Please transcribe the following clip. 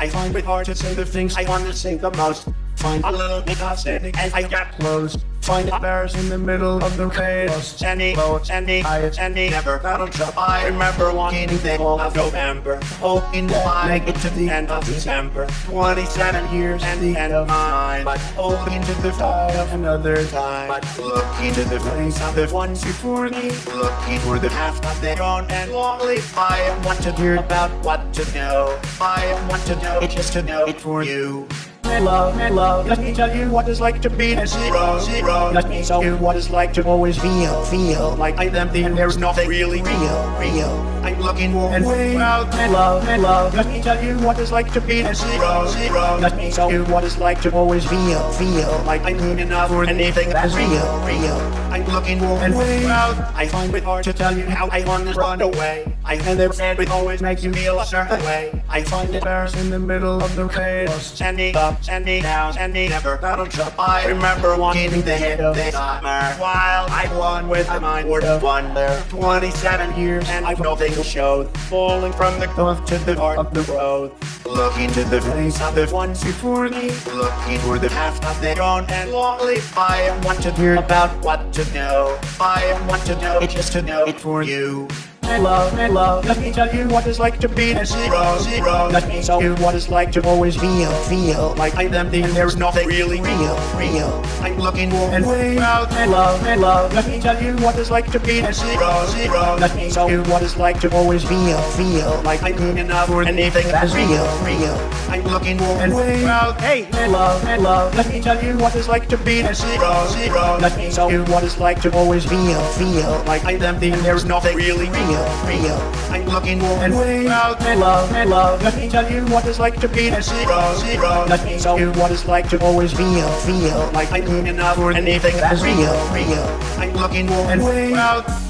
I find it hard to say the things I want to say the most. Find a little bit of standing as I get close. Find embarrassed in the middle of the chaos. Oh, Sandy, I, Sandy, never got on top. I remember walking the whole of November, hoping to make it to the end of December. 27 years and the end of mine, but hoping to the start of another time. But looking to the face of the ones before me, looking for the past of their own and lonely. I am want to hear about what to know. I am want to know it just to know it for you. My love, my love, let me tell you what it's like to be a zero, zero. Let me tell you what it's like to always feel, feel like I'm empty and there's nothing really real, real. I'm looking for a way out, my love, my love. Let me tell you what it's like to be a zero, zero. Let me tell you what it's like to always feel, feel like I'm good enough for anything that's real, real. I'm looking for a way out. I find it hard to tell you how I want to run away. I never said it always makes you feel a certain way. I find it bears in the middle of the chaos. Standing up, standing down, standing never battle jump. I remember walking the head of the summer while I won with a mind word of wonder. 27 years and I've nothing to show. Falling from the cliff to the heart of the road. Looking to the face of the ones before me. Looking for the past of their own and lonely. I am want to hear about what to know. I am want to know it just to know it for you. Love, love, let me tell you what it's like to be a zero, zero. Let me tell you what it's like to always feel, feel like I'm empty and there's nothing really real, real. I'm looking for a way out. Love, love, let me tell you what it's like to be a zero, zero. Let me tell you what it's like to always feel, feel like I'm good enough for anything that's real, real. I'm looking for a way out. Hey, love, love, let me tell you what it's like to be a zero, zero. Let me tell you what it's like to always feel, feel like I'm empty and there's nothing really real, real. I'm looking for a way out. My love, my love, let me tell you what it's like to be a zero, zero. Let me tell you what it's like to always feel, feel like I'm good enough for anything that's real, real. I'm looking for a way out.